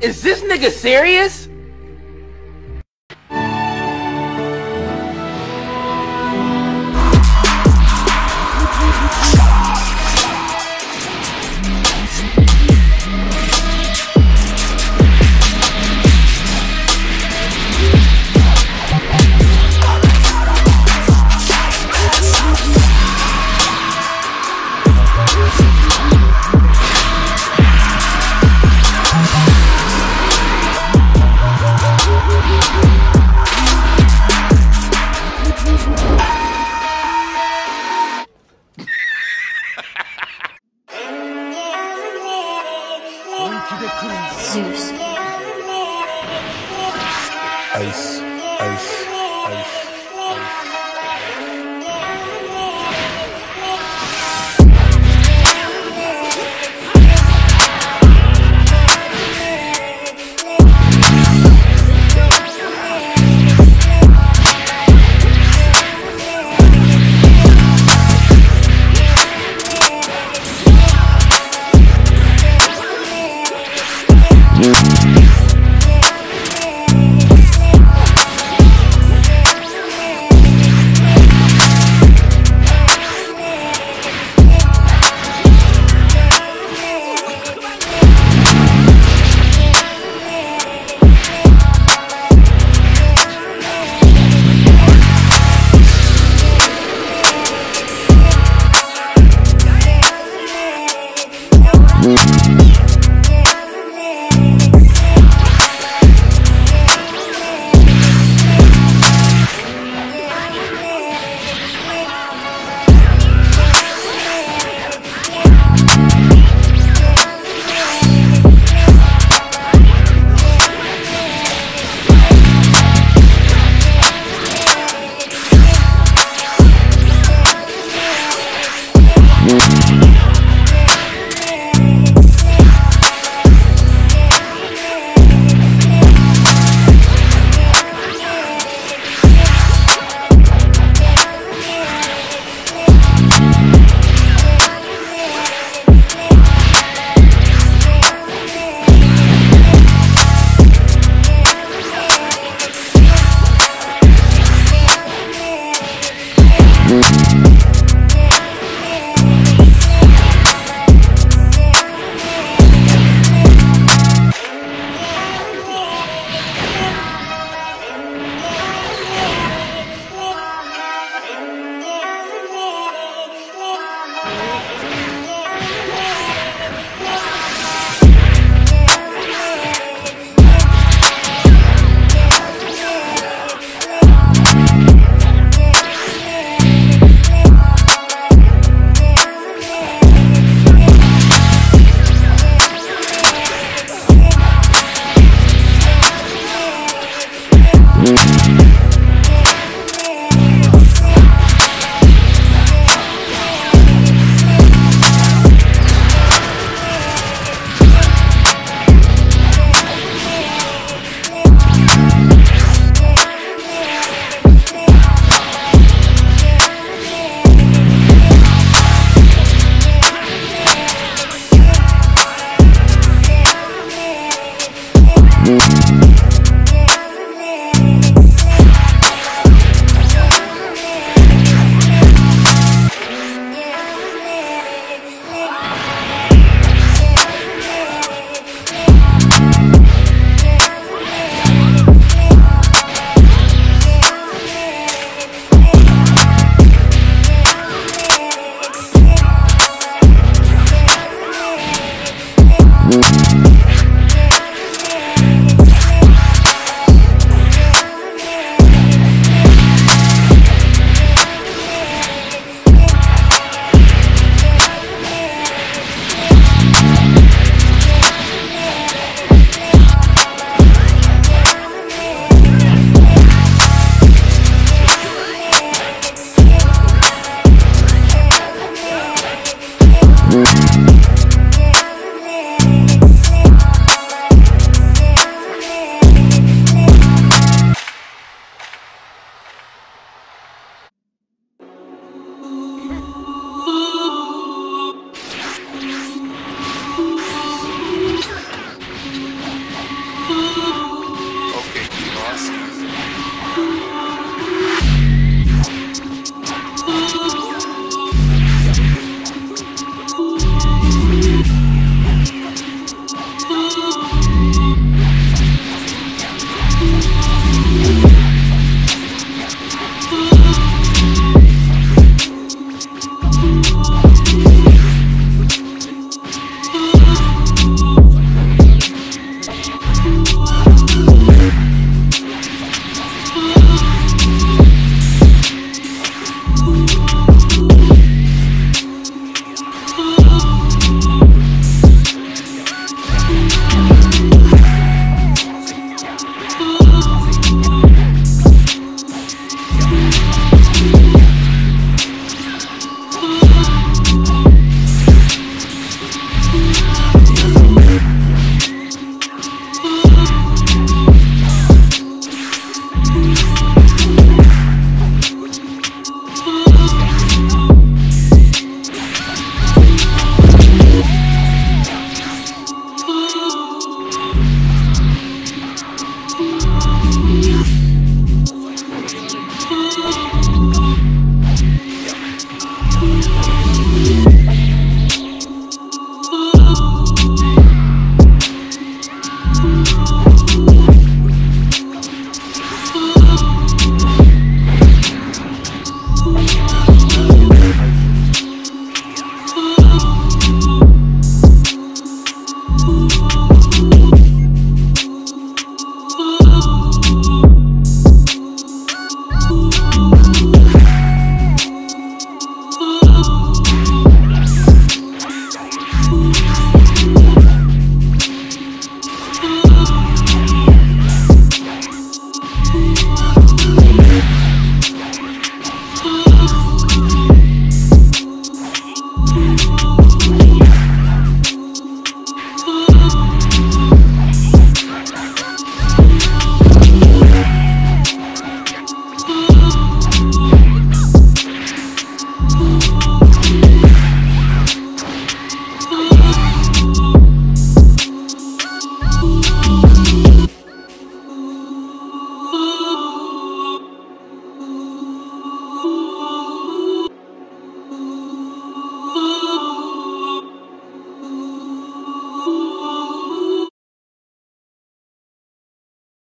Is this nigga serious? Zeus. Ice.